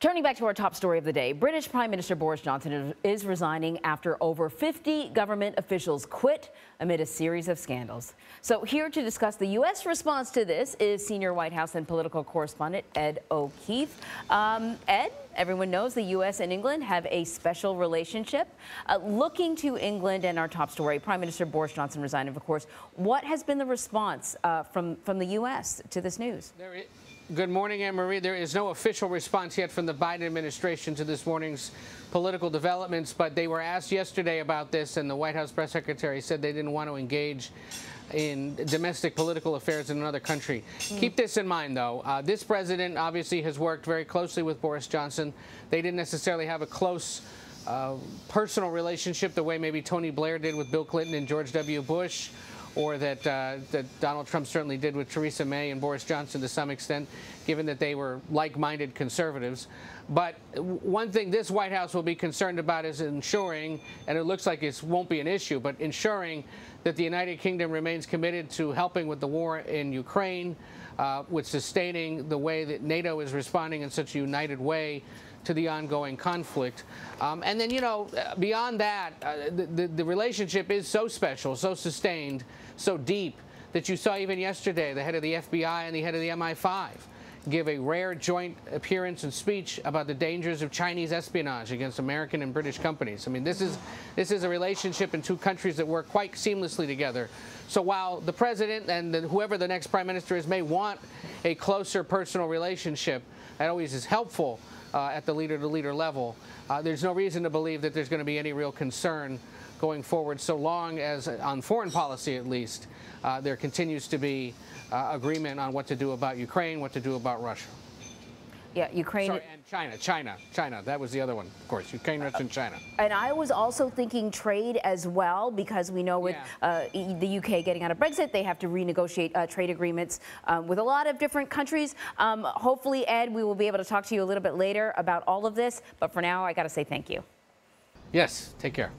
Turning back to our top story of the day, British Prime Minister Boris Johnson is resigning after over 50 government officials quit amid a series of scandals. So here to discuss the U.S. response to this is senior White House and political correspondent Ed O'Keefe. Um, Ed, everyone knows the U.S. and England have a special relationship. Uh, looking to England and our top story, Prime Minister Boris Johnson resigning, of course. What has been the response uh, from, from the U.S. to this news? Good morning, Anne Marie. There is no official response yet from the Biden administration to this morning's political developments, but they were asked yesterday about this, and the White House press secretary said they didn't want to engage in domestic political affairs in another country. Mm. Keep this in mind, though. Uh, this president obviously has worked very closely with Boris Johnson. They didn't necessarily have a close uh, personal relationship the way maybe Tony Blair did with Bill Clinton and George W. Bush or that, uh, that Donald Trump certainly did with Theresa May and Boris Johnson to some extent, given that they were like-minded conservatives. But one thing this White House will be concerned about is ensuring, and it looks like it won't be an issue, but ensuring that the United Kingdom remains committed to helping with the war in Ukraine, uh, with sustaining the way that NATO is responding in such a united way to the ongoing conflict. Um, and then, you know, beyond that, uh, the, the, the relationship is so special, so sustained, so deep that you saw even yesterday the head of the FBI and the head of the MI5 give a rare joint appearance and speech about the dangers of Chinese espionage against American and British companies. I mean, this is this is a relationship in two countries that work quite seamlessly together. So while the president and the, whoever the next prime minister is may want a closer personal relationship, that always is helpful uh, at the leader-to-leader level. Uh, there's no reason to believe that there's going to be any real concern going forward, so long as, on foreign policy at least, uh, there continues to be uh, agreement on what to do about Ukraine, what to do about Russia. Yeah, Ukraine. Sorry, and China, China, China. That was the other one, of course. Ukraine, Russia, and China. And I was also thinking trade as well, because we know with yeah. uh, the UK getting out of Brexit, they have to renegotiate uh, trade agreements um, with a lot of different countries. Um, hopefully, Ed, we will be able to talk to you a little bit later about all of this. But for now, I got to say thank you. Yes, take care.